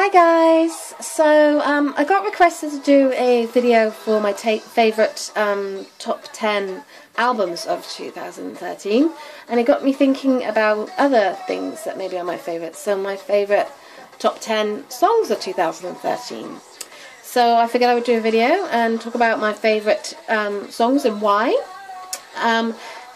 Hi guys! So um, I got requested to do a video for my favourite um, top 10 albums of 2013 and it got me thinking about other things that maybe are my favourites. So my favourite top 10 songs of 2013. So I figured I would do a video and talk about my favourite um, songs and why.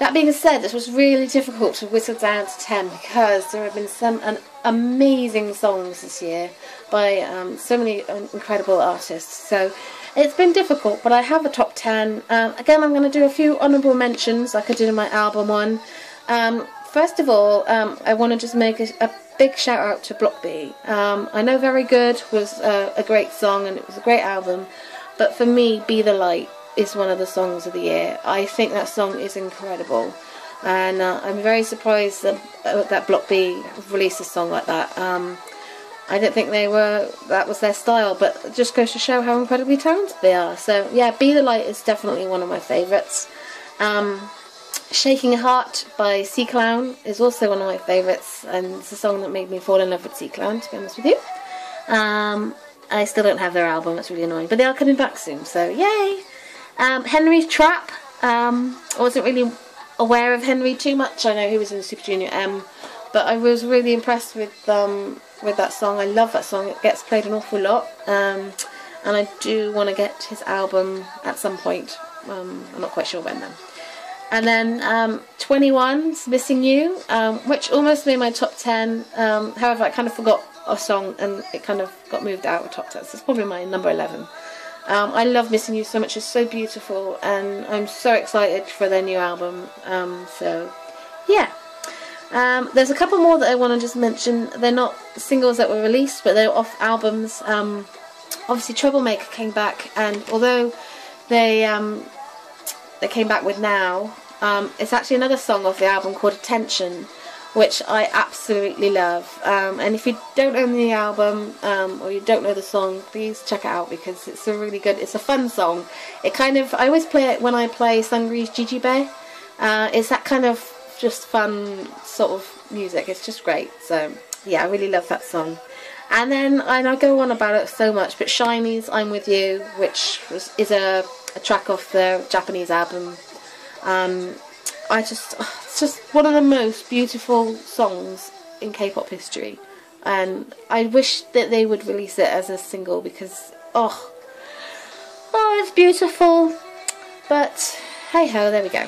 Um, that being said, this was really difficult to whittle down to 10 because there have been some amazing songs this year by um, so many incredible artists. So it's been difficult, but I have a top 10. Um, again, I'm going to do a few honourable mentions like I did in my album one. Um, first of all, um, I want to just make a, a, big shout out to Block B. Um, I know Very Good was a, a great song and it was a great album, but for me, Be the Light is one of the songs of the year. I think that song is incredible, and uh, I'm very surprised that, uh, that Block B released a song like that. Um, I don't think they were that was their style, but just goes to show how incredibly talented they are. So yeah, Be the Light is definitely one of my favourites. Um, Shaking a Heart by C-Clown is also one of my favourites, and it's a song that made me fall in love with C-Clown, to be honest with you. Um, I still don't have their album, it's really annoying, but they are coming back soon, so yay! Um, Henry's Trap. Um, I wasn't really aware of Henry too much. I know he was in Super Junior M, but I was really impressed with um, with that song. I love that song. It gets played an awful lot, um, and I do want to get his album at some point. Um, I'm not quite sure when though. And then um, 2NE1's Missing You, um, which almost made my top 10. Um, however, I kind of forgot a song and it kind of got moved out of top 10. So it's probably my number 11. Um, I love Missing You so much. It's so beautiful, and I'm so excited for their new album. Um, so, yeah. Um, there's a couple more that I want to just mention. They're not singles that were released, but they're off albums. Um, obviously, Troublemaker came back, and although they um, they came back with Now, um, it's actually another song off the album called Attention which I absolutely love. Um, and if you don't own the album um, or you don't know the song, please check it out because it's a really good, it's a fun song. It kind of, I always play it when I play Seungri's Jijibei. Uh, it's that kind of just fun sort of music. It's just great. So yeah, I really love that song. And then and I go on about it so much, but SHINee's "I'm with You," which was, is a, a track off the Japanese album. Um, I just, it's just one of the most beautiful songs in K-pop history, and I wish that they would release it as a single because, oh, oh, it's beautiful. But hey ho, there we go.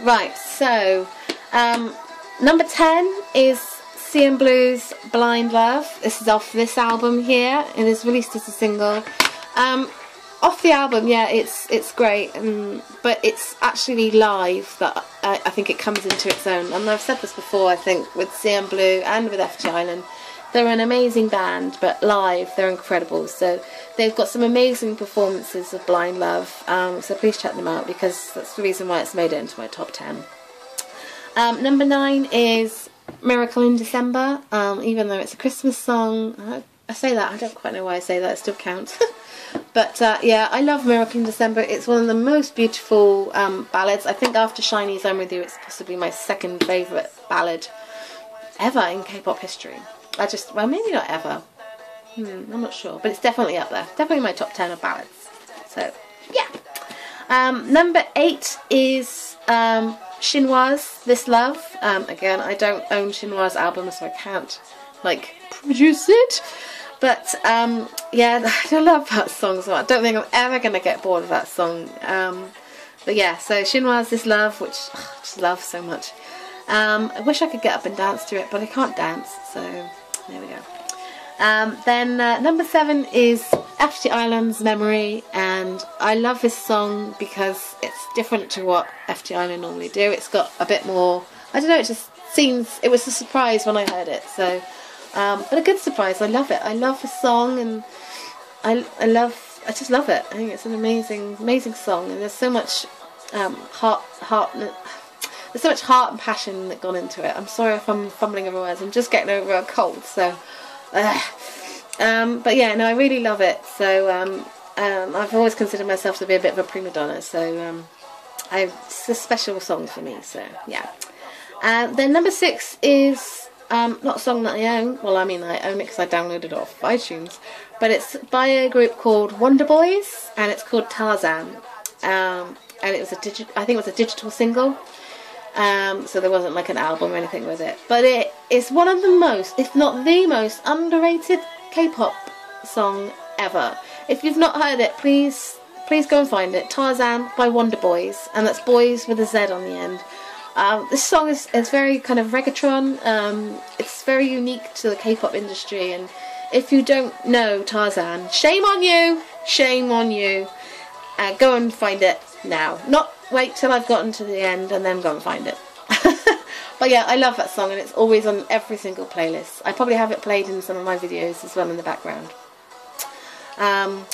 Right, so um, number ten is CNBLUE's Blind Love. This is off this album here. It is released as a single. Um, off the album, yeah, it's it's great, um, but it's actually live that I, I, think it comes into its own. And I've said this before, I think, with CNBLUE and with FT Island. They're an amazing band, but live, they're incredible. So they've got some amazing performances of Blind Love, um, so please check them out because that's the reason why it's made it into my top 10. Um, number 9 is Miracle in December, um, even though it's a Christmas song. I, say that, I don't quite know why I say that, it still counts. But uh, yeah, I love Miracle in December. It's one of the most beautiful um, ballads. I think after SHINee's I'm With You, it's possibly my second favourite ballad ever in K-pop history. I just, well, maybe not ever. Hmm, I'm not sure, but it's definitely up there. Definitely my top 10 of ballads. So, yeah. Um, number 8 is um, This Love. Um, again, I don't own Shinhwa's album, so I can't, like, produce it. But um, yeah, I love that song so much. I don't think I'm ever going to get bored of that song. Um, but yeah, so Shinhwa's This Love, which I just love so much. Um, I wish I could get up and dance to it, but I can't dance, so there we go. Um, then uh, number seven is FT Island's Memory, and I love this song because it's different to what FT Island normally do. It's got a bit more, I don't know, it just seems, it was a surprise when I heard it, so um, but a good surprise. I love it. I love the song, and I I love. I just love it. I think it's an amazing, amazing song, and there's so much um, heart, heart. There's so much heart and passion that gone into it. I'm sorry if I'm fumbling over words. I'm just getting over a cold, so. Uh, um, but yeah, no, I really love it. So um, um, I've always considered myself to be a bit of a prima donna. So um, I, it's a special song for me. So yeah. Uh, then number six is Um, not a song that I own. Well, I mean, I own it because I downloaded it off iTunes. But it's by a group called Wonder Boyz, and it's called Tarzan. Um, and it was a digi- I think it was a digital single. Um, so there wasn't like an album or anything with it. But it is one of the most, if not the most, underrated K-pop song ever. If you've not heard it, please please go and find it. Tarzan by Wonder Boyz, and that's boys with a Z on the end. Um, this song is, is very kind of reggaeton. Um, it's very unique to the K-pop industry, and if you don't know Tarzan, shame on you, shame on you. Uh, go and find it now. Not wait till I've gotten to the end and then go and find it. but yeah, I love that song, and it's always on every single playlist. I probably have it played in some of my videos as well in the background. Um,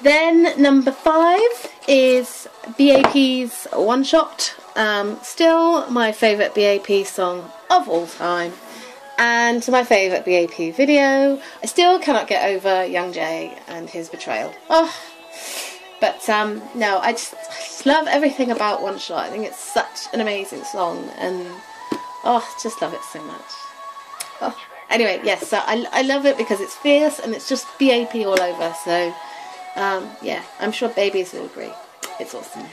then number five is BAP's One Shot. Um, still my favourite BAP song of all time. And my favourite BAP video. I still cannot get over Young Jae and his betrayal. Oh, but um, no, I just, I just love everything about One Shot. I think it's such an amazing song, and oh, just love it so much. Oh. Anyway, yes, so I, I love it because it's fierce and it's just BAP all over. So um, yeah, I'm sure babies will agree. It's awesome.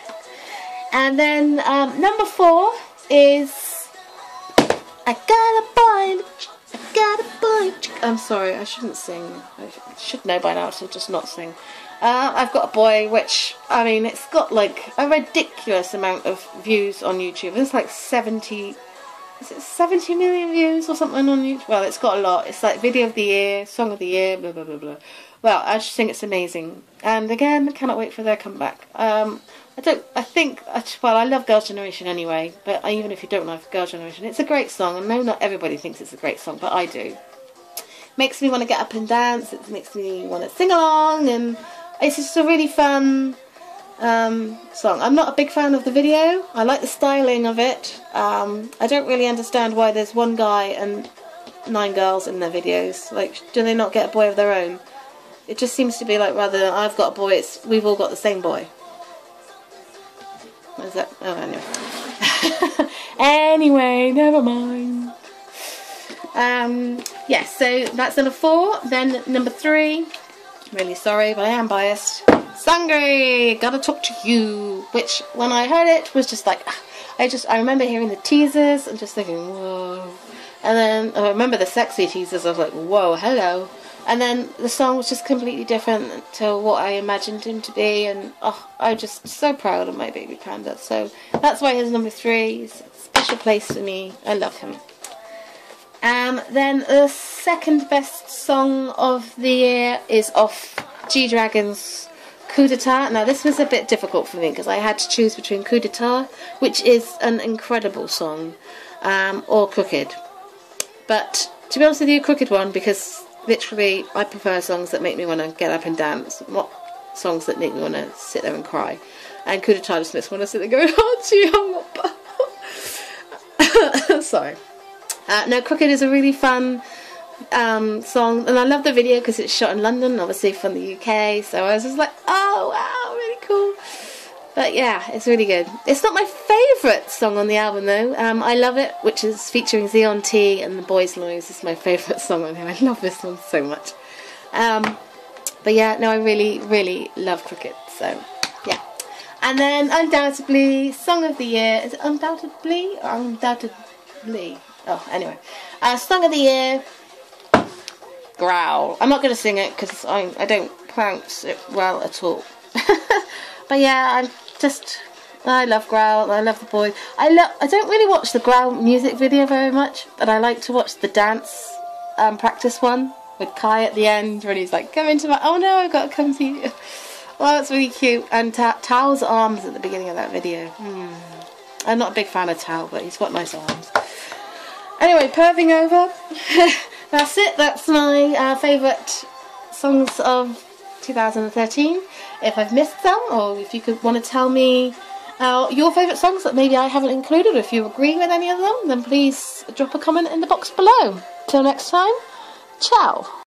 And then um, number four is I got a boy, I got a boy. I'm sorry, I shouldn't sing. I should know by now to just not sing. Uh, I've got a boy, which I mean, it's got like a ridiculous amount of views on YouTube. It's like 70, is it 70 million views or something on YouTube? Well, it's got a lot. It's like video of the year, song of the year, blah blah blah blah. Well, I just think it's amazing, and again, cannot wait for their comeback. Um, I don't. I think. Well, I love Girls' Generation anyway. But even if you don't love Girls' Generation, it's a great song. I know not everybody thinks it's a great song, but I do. Makes me want to get up and dance. It makes me want to sing along, and it's just a really fun um, song. I'm not a big fan of the video. I like the styling of it. Um, I don't really understand why there's one guy and nine girls in their videos. Like, do they not get a boy of their own? It just seems to be like rather than I've got a boy, it's we've all got the same boy. Is that? Oh, anyway. anyway, never mind. Um, yes, yeah, so that's number four. Then number three. Really sorry, but I am biased. Seungri, gotta talk to you. Which, when I heard it, was just like, I just, I remember hearing the teasers and just thinking, whoa. And then I remember the sexy teasers. I was like, whoa, hello. And then the song was just completely different to what I imagined him to be, and oh, I'm just so proud of my baby panda. So that's why he's number three. He's a special place for me. I love him. Um, then the second best song of the year is off G Dragon's Coup d'etat. Now this was a bit difficult for me because I had to choose between Coup d'etat, which is an incredible song, um, or Crooked. But to be honest with you, Crooked one because literally, I prefer songs that make me want to get up and dance, not songs that make me want to sit there and cry. And d'etat just makes me want to sit there going, oh, gee, Sorry. Uh, no, Crooked is a really fun um, song, and I love the video because it's shot in London, obviously from the UK. So I was just like, oh wow, really cool. But yeah, it's really good. It's not my favourite song on the album though. Um, I love it, which is featuring Zion T and the Boys Noize. It's my favourite song on here. I love this one so much. Um, but yeah, no, I really, really love Crooked. So yeah. And then undoubtedly, Song of the Year. Is it undoubtedly or undoubtedly? Oh, anyway. Uh, song of the Year. Growl. I'm not going to sing it because I, I don't pronounce it well at all. but yeah, I'm just I love Growl. I love the boys. I love. I don't really watch the Growl music video very much, but I like to watch the dance um, practice one with Kai at the end when he's like, "Come into my." Oh no, I've got to come to you. well, that's really cute. And Ta Tao's arms at the beginning of that video. Hmm. I'm not a big fan of Tao, but he's got nice arms. Anyway, perving over. that's it. That's my uh, favourite songs of 2013 if I've missed some or if you could want to tell me uh, your favourite songs that maybe I haven't included or if you agree with any of them then please drop a comment in the box below. Till next time, ciao!